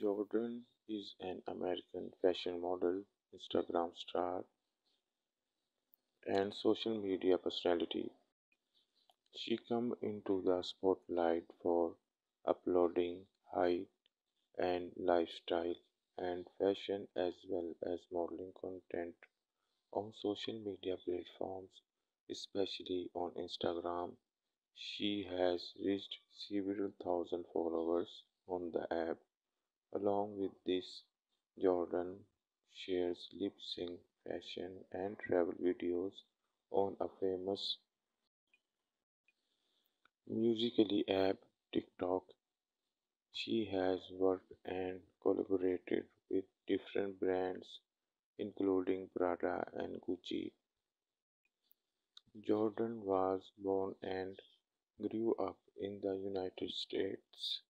Jordan is an American fashion model, Instagram star, and social media personality. She came into the spotlight for uploading high-end lifestyle and fashion as well as modeling content on social media platforms, especially on Instagram. She has reached several thousand followers on. Along with this, Jordan shares lip sync, fashion, and travel videos on a famous Musical.ly app TikTok. She has worked and collaborated with different brands including Prada and Gucci. Jordan was born and grew up in the United States.